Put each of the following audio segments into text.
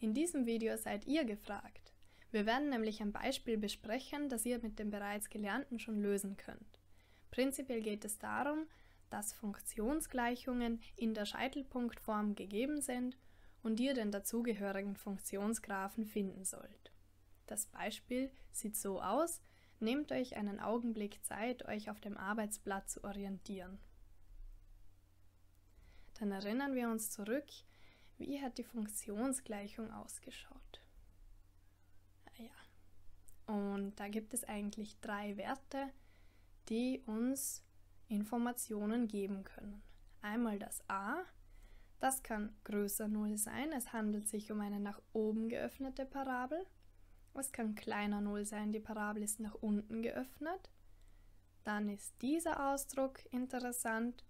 In diesem Video seid ihr gefragt. Wir werden nämlich ein Beispiel besprechen, das ihr mit dem bereits Gelernten schon lösen könnt. Prinzipiell geht es darum, dass Funktionsgleichungen in der Scheitelpunktform gegeben sind und ihr den dazugehörigen Funktionsgraphen finden sollt. Das Beispiel sieht so aus, nehmt euch einen Augenblick Zeit, euch auf dem Arbeitsblatt zu orientieren. Dann erinnern wir uns zurück, wie hat die Funktionsgleichung ausgeschaut. Ah ja. Und da gibt es eigentlich drei Werte, die uns Informationen geben können. Einmal das a, das kann größer 0 sein, es handelt sich um eine nach oben geöffnete Parabel. Es kann kleiner 0 sein, die Parabel ist nach unten geöffnet. Dann ist dieser Ausdruck interessant,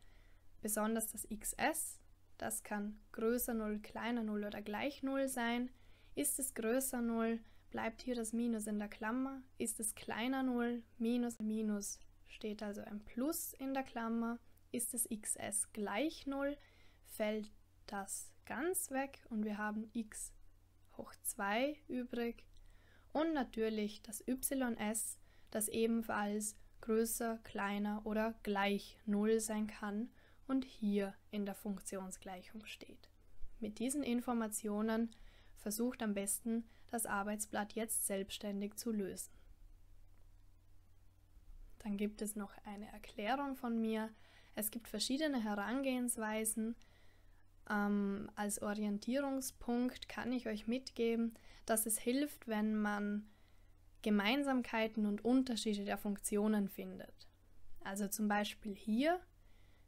besonders das xs, das kann größer 0, kleiner 0 oder gleich 0 sein. Ist es größer 0, bleibt hier das Minus in der Klammer. Ist es kleiner 0, Minus, Minus steht also ein Plus in der Klammer. Ist es xs gleich 0, fällt das ganz weg und wir haben x hoch 2 übrig. Und natürlich das ys, das ebenfalls größer, kleiner oder gleich 0 sein kann und hier in der Funktionsgleichung steht. Mit diesen Informationen versucht am besten das Arbeitsblatt jetzt selbstständig zu lösen. Dann gibt es noch eine Erklärung von mir. Es gibt verschiedene Herangehensweisen. Ähm, als Orientierungspunkt kann ich euch mitgeben, dass es hilft, wenn man Gemeinsamkeiten und Unterschiede der Funktionen findet. Also zum Beispiel hier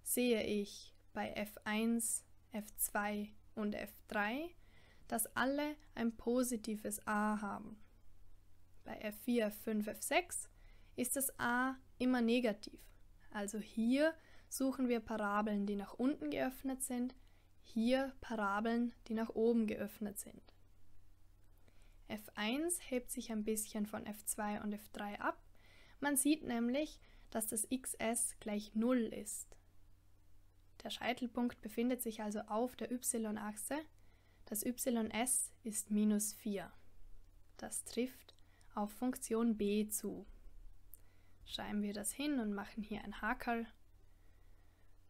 sehe ich bei F1, F2 und F3, dass alle ein positives a haben. Bei F4, F5, F6 ist das a immer negativ. Also hier suchen wir Parabeln, die nach unten geöffnet sind, hier Parabeln, die nach oben geöffnet sind. F1 hebt sich ein bisschen von F2 und F3 ab. Man sieht nämlich, dass das xs gleich 0 ist. Der Scheitelpunkt befindet sich also auf der y-Achse. Das ys ist minus 4. Das trifft auf Funktion b zu. Schreiben wir das hin und machen hier ein Hakel.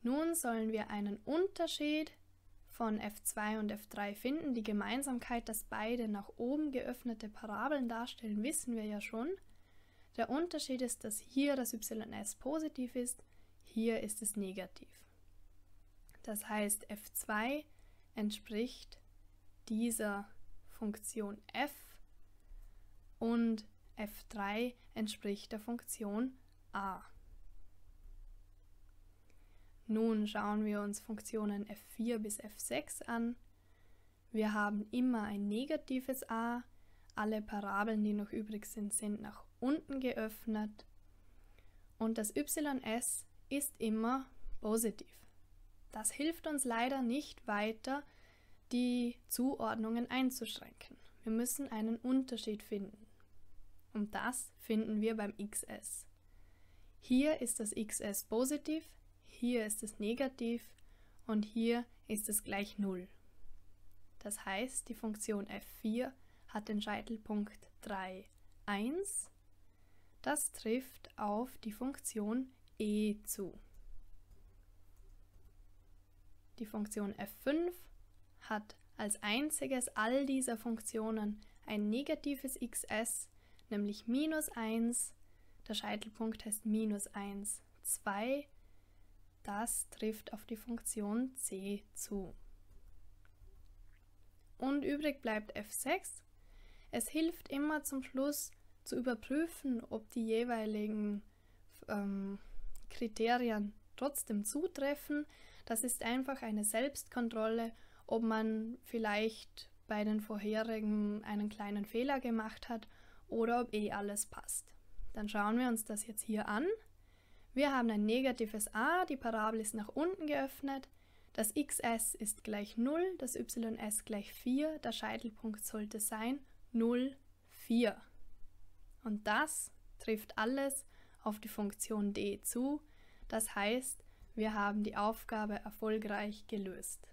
Nun sollen wir einen Unterschied von F2 und F3 finden. Die Gemeinsamkeit, dass beide nach oben geöffnete Parabeln darstellen, wissen wir ja schon. Der Unterschied ist, dass hier das ys positiv ist, hier ist es negativ. Das heißt, f2 entspricht dieser Funktion f und f3 entspricht der Funktion a. Nun schauen wir uns Funktionen f4 bis f6 an. Wir haben immer ein negatives a, alle Parabeln, die noch übrig sind, sind nach unten geöffnet und das ys ist immer positiv. Das hilft uns leider nicht weiter, die Zuordnungen einzuschränken. Wir müssen einen Unterschied finden. Und das finden wir beim xs. Hier ist das xs positiv, hier ist es negativ und hier ist es gleich 0. Das heißt, die Funktion f4 hat den Scheitelpunkt 3, 1. Das trifft auf die Funktion e zu. Die Funktion f5 hat als einziges all dieser Funktionen ein negatives xs, nämlich minus 1. Der Scheitelpunkt heißt minus 1, 2. Das trifft auf die Funktion c zu. Und übrig bleibt f6. Es hilft immer zum Schluss zu überprüfen, ob die jeweiligen ähm, Kriterien trotzdem zutreffen. Das ist einfach eine Selbstkontrolle, ob man vielleicht bei den vorherigen einen kleinen Fehler gemacht hat oder ob eh alles passt. Dann schauen wir uns das jetzt hier an. Wir haben ein negatives a, die Parabel ist nach unten geöffnet, das xs ist gleich 0, das ys gleich 4, der Scheitelpunkt sollte sein 0, 4. Und das trifft alles auf die Funktion d zu, das heißt, wir haben die Aufgabe erfolgreich gelöst.